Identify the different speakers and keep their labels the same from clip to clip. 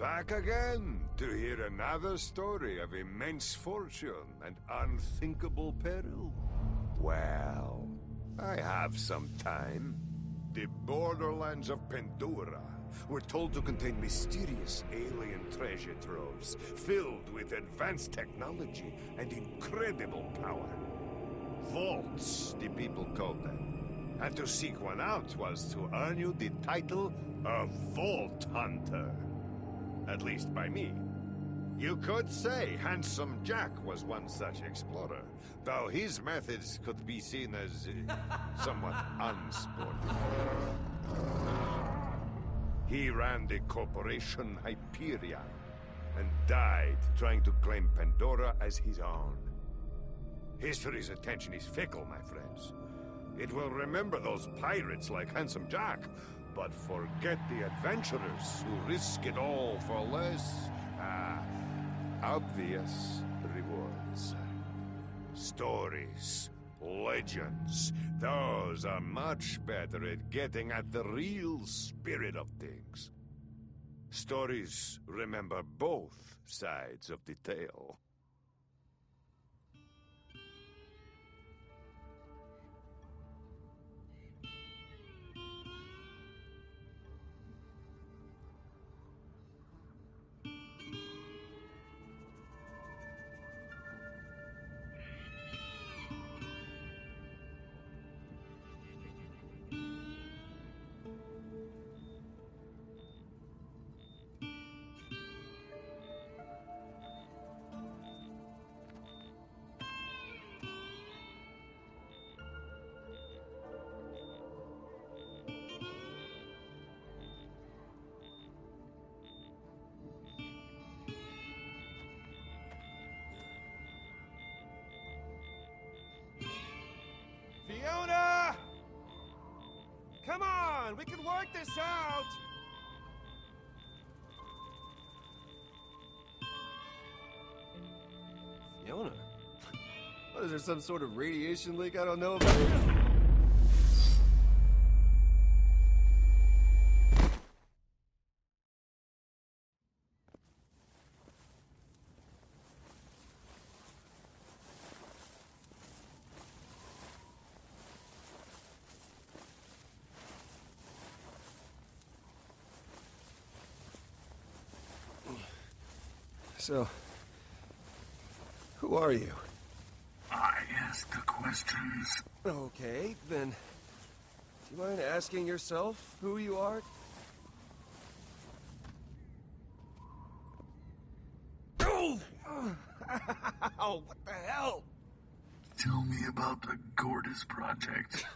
Speaker 1: Back again to hear another story of immense fortune and unthinkable peril? Well, I have some time. The borderlands of Pandora were told to contain mysterious alien treasure troves filled with advanced technology and incredible power. Vaults, the people called them. And to seek one out was to earn you the title of Vault Hunter. At least by me. You could say Handsome Jack was one such explorer, though his methods could be seen as uh, somewhat unsporting. He ran the corporation Hyperion and died trying to claim Pandora as his own. History's attention is fickle, my friends. It will remember those pirates like Handsome Jack, but forget the adventurers who risk it all for less, ah, obvious rewards. Stories, legends, those are much better at getting at the real spirit of things. Stories remember both sides of the tale.
Speaker 2: Can work this out! Fiona? What, is there some sort of radiation leak I don't know about? So, who are you?
Speaker 3: I ask the questions.
Speaker 2: Okay, then. Do you mind asking yourself who you are? Oh! What the hell?
Speaker 3: Tell me about the Gortys Project.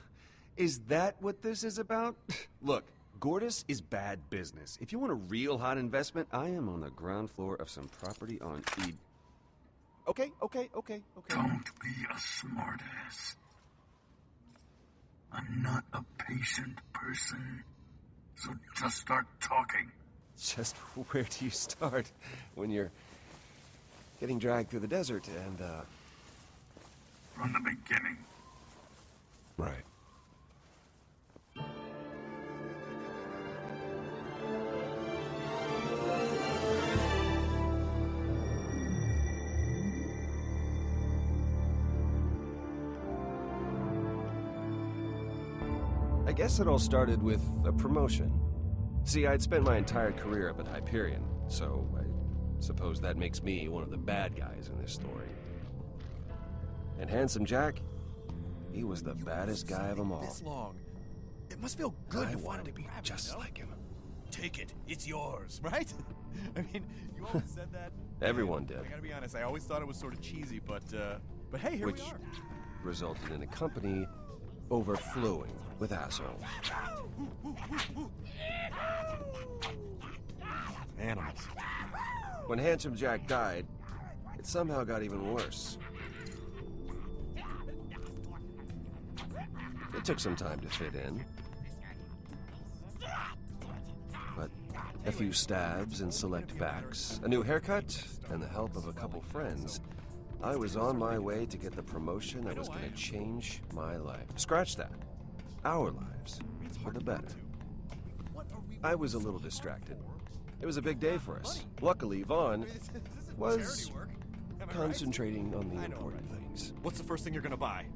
Speaker 2: Is that what this is about? Look, Gortys is bad business. If you want a real hot investment, I am on the ground floor of some property on Ed. Okay, okay, okay, okay.
Speaker 3: Don't be a smartass. I'm not a patient person. So just start talking.
Speaker 2: Just where do you start when you're getting dragged through the desert and, uh...
Speaker 3: From the beginning.
Speaker 2: Right. Guess it all started with a promotion. See, I'd spent my entire career up at Hyperion, so I suppose that makes me one of the bad guys in this story. And Handsome Jack, he was the baddest guy of them all.
Speaker 4: This long. It must feel good
Speaker 2: I
Speaker 4: to
Speaker 2: wanted to be just like him.
Speaker 4: Take it. It's yours, right? I mean, you always said that.
Speaker 2: Everyone did.
Speaker 4: I gotta be honest. I always thought it was sort of cheesy, but uh, but hey, here
Speaker 2: Which
Speaker 4: we are.
Speaker 2: resulted in a company overflowing with assholes.
Speaker 4: Animals.
Speaker 2: When Handsome Jack died, it somehow got even worse. It took some time to fit in. But a few stabs and select backs, a new haircut, and the help of a couple friends, I was on my way to get the promotion that was going to change my life. Scratch that. Our lives for the better. I was a little distracted. It was a big day for us. Luckily, Vaughn was
Speaker 4: charity work. Am I right?
Speaker 2: concentrating on the important things.
Speaker 4: What's the first thing you're gonna buy?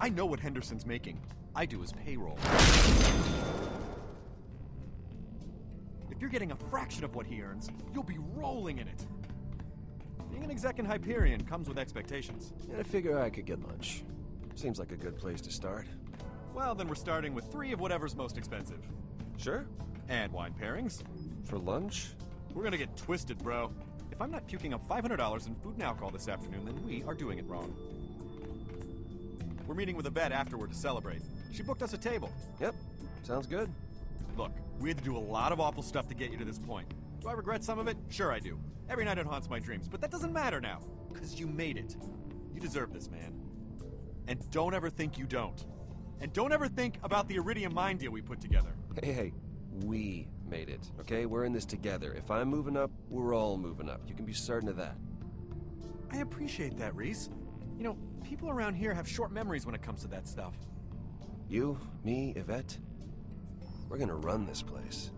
Speaker 4: I know what Henderson's making. I do his payroll. If you're getting a fraction of what he earns, you'll be rolling in it. Being an exec in Hyperion comes with expectations.
Speaker 2: And I figure I could get lunch. Seems like a good place to start.
Speaker 4: Well, then we're starting with three of whatever's most expensive.
Speaker 2: Sure.
Speaker 4: And wine pairings.
Speaker 2: For lunch?
Speaker 4: We're gonna get twisted, bro. If I'm not puking up $500 in food and alcohol this afternoon, then we are doing it wrong. We're meeting with Yvette afterward to celebrate. She booked us a table.
Speaker 2: Yep. Sounds good.
Speaker 4: Look, we had to do a lot of awful stuff to get you to this point. Do I regret some of it? Sure I do. Every night it haunts my dreams, but that doesn't matter now, because you made it. You deserve this, man. And don't ever think you don't. And don't ever think about the Iridium mine deal we put together.
Speaker 2: Hey, hey, we made it, okay? We're in this together. If I'm moving up, we're all moving up. You can be certain of that.
Speaker 4: I appreciate that, Rhys. You know, people around here have short memories when it comes to that stuff.
Speaker 2: You, me, Yvette, we're gonna run this place.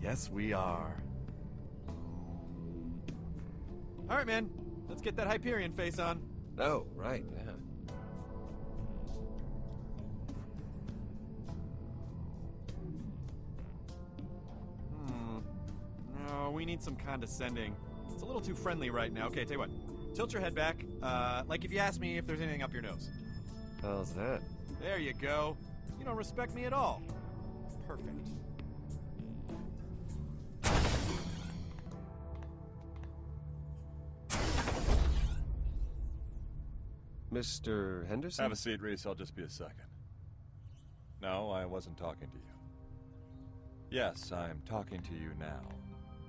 Speaker 4: Yes, we are. All right, man. Let's get that Hyperion face on.
Speaker 2: Oh, right, yeah.
Speaker 4: Hmm. No, we need some condescending. It's a little too friendly right now. Okay, tell you what. Tilt your head back. Uh, like if you ask me if there's anything up your nose.
Speaker 2: How's that?
Speaker 4: There you go. You don't respect me at all. Perfect.
Speaker 2: Mr. Henderson?
Speaker 5: Have a seat, Rhys. I'll just be a second. No, I wasn't talking to you. Yes, I'm talking to you now.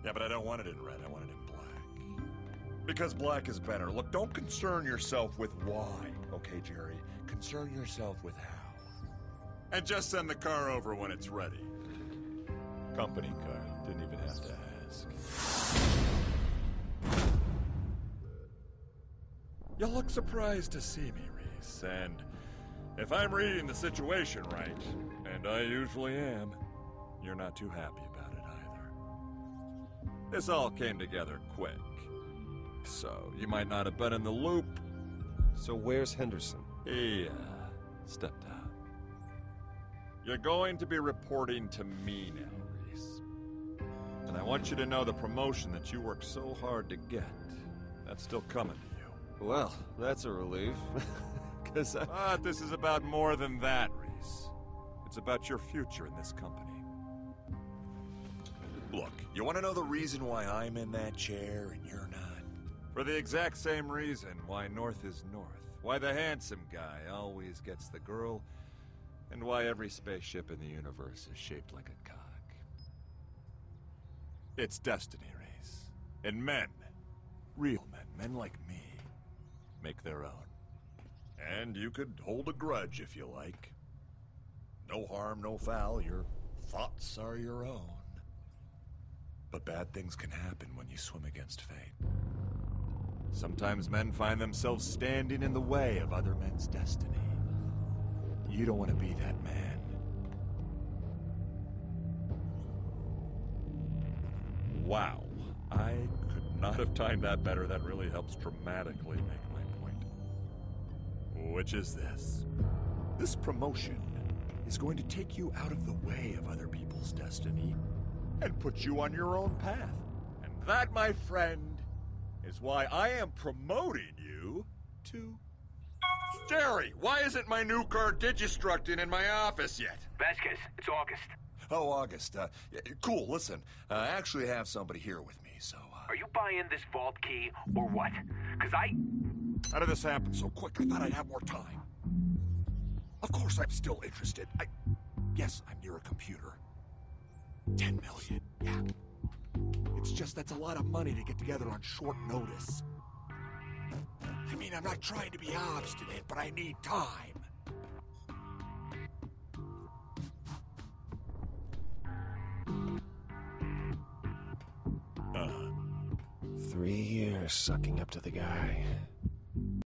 Speaker 6: Yeah, but I don't want it in red. I want it in black. Because black is better. Look, don't concern yourself with why, okay, Jerry? Concern yourself with how. And just send the car over when it's ready.
Speaker 5: Company car. Didn't even have to ask.
Speaker 6: You look surprised to see me, Rhys, and if I'm reading the situation right,
Speaker 5: And I usually am. You're not too happy about it either. This all came together quick. So, you might not have been in the loop.
Speaker 2: So where's Henderson?
Speaker 5: He, uh, stepped out. You're going to be reporting to me now, Rhys. And I want you to know the promotion that you worked so hard to get. That's still coming.
Speaker 2: Well, that's a relief. Because I...
Speaker 5: But this is about more than that, Rhys. It's about your future in this company.
Speaker 6: look, you want to know the reason why I'm in that chair and you're not?
Speaker 5: For the exact same reason why North is North. Why the handsome guy always gets the girl. And why every spaceship in the universe is shaped like a cock. It's destiny, Rhys. And men, real men, men like me, make their own.
Speaker 6: And you could hold a grudge if you like. No harm, no foul. Your thoughts are your own. But bad things can happen when you swim against fate.
Speaker 5: Sometimes men find themselves standing in the way of other men's destiny. You don't want to be that man. Wow. I could not have timed that better. That really helps dramatically make. Which is this. This promotion is going to take you out of the way of other people's destiny and put you on your own path. And that, my friend, is why I am promoting you to
Speaker 6: Jerry, why isn't my new car digistructing in my office yet?
Speaker 7: Vasquez, it's August.
Speaker 6: Oh, August. Uh, cool. Listen, uh, I actually have somebody here with me, so. Uh,
Speaker 7: Are you buying this vault key or what? Because I.
Speaker 6: how did this happen so quick? I thought I'd have more time. Of course, I'm still interested. I. Yes, I'm near a computer. Ten million. Yeah. It's just that's a lot of money to get together on short notice. I mean, I'm not trying to be obstinate, but I need time.
Speaker 2: Three years sucking up to the guy.